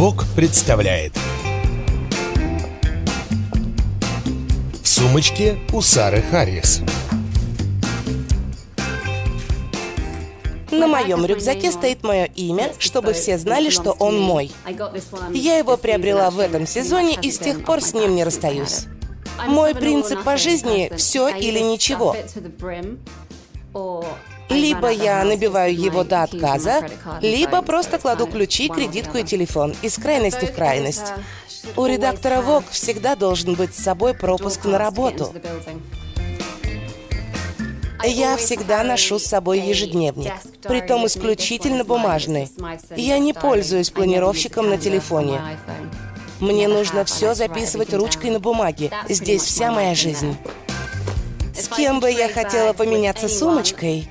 ВОК представляет В сумочке у Сары Харрис На моем рюкзаке стоит мое имя, чтобы все знали, что он мой. Я его приобрела в этом сезоне и с тех пор с ним не расстаюсь. Мой принцип по жизни – все или ничего. Либо я набиваю его до отказа, либо просто кладу ключи, кредитку и телефон из крайности в крайность. У редактора ВОК всегда должен быть с собой пропуск на работу. Я всегда ношу с собой ежедневник, притом исключительно бумажный. Я не пользуюсь планировщиком на телефоне. Мне нужно все записывать ручкой на бумаге. Здесь вся моя жизнь. С кем бы я хотела поменяться сумочкой?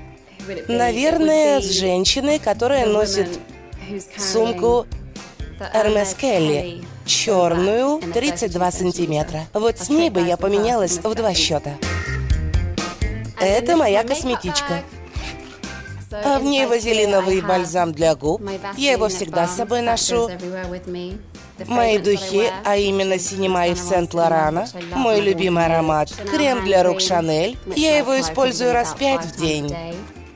Наверное, с женщиной, которая носит сумку Hermes Kelly, черную, 32 сантиметра. Вот с ней бы я поменялась в два счета. Это моя косметичка. А в ней вазелиновый бальзам для губ. Я его всегда с собой ношу. Мои духи, а именно Синема и Сент-Лорана, мой любимый аромат, крем для рук Шанель. Я его использую раз пять в день.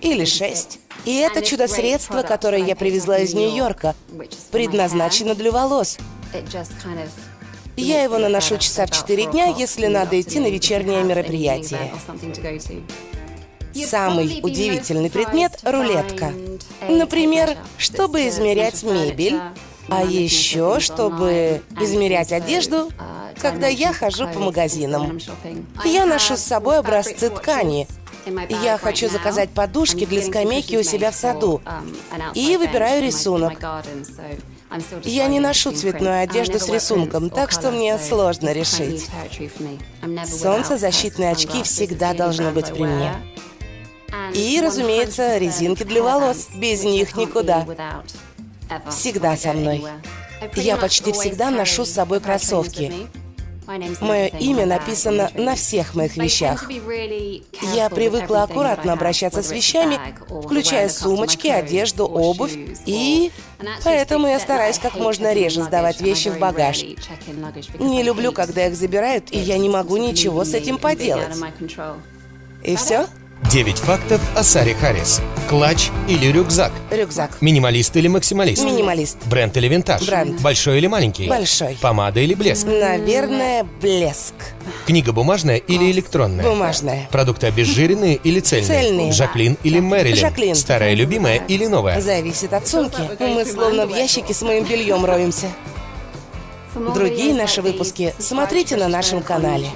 Или шесть. И это чудо-средство, которое я привезла из Нью-Йорка, предназначено для волос. Я его наношу часа в 4 дня, если надо идти на вечернее мероприятие. Самый удивительный предмет – рулетка. Например, чтобы измерять мебель, а еще чтобы измерять одежду, когда я хожу по магазинам. Я ношу с собой образцы ткани. Я хочу заказать подушки для скамейки у себя в саду и выбираю рисунок. Я не ношу цветную одежду с рисунком, так что мне сложно решить. Солнцезащитные очки всегда должны быть при мне. И, разумеется, резинки для волос. Без них никуда. Всегда со мной. Я почти всегда ношу с собой кроссовки. Мое имя написано на всех моих вещах. Я привыкла аккуратно обращаться с вещами, включая сумочки, одежду, обувь, и поэтому я стараюсь как можно реже сдавать вещи в багаж. Не люблю, когда их забирают, и я не могу ничего с этим поделать. И все? 9 фактов о Саре Харрис. Клатч или рюкзак? Рюкзак. Минималист или максималист? Минималист. Бренд или винтаж? Бренд. Большой или маленький? Большой. Помада или блеск? Наверное, блеск. Книга бумажная или электронная? Бумажная. Продукты обезжиренные или цельные? Цельные. Жаклин или Мэрилин? Жаклин. Старая любимая или новая? Зависит от сумки. Мы словно в ящике с моим бельем роемся. Другие наши выпуски смотрите на нашем канале.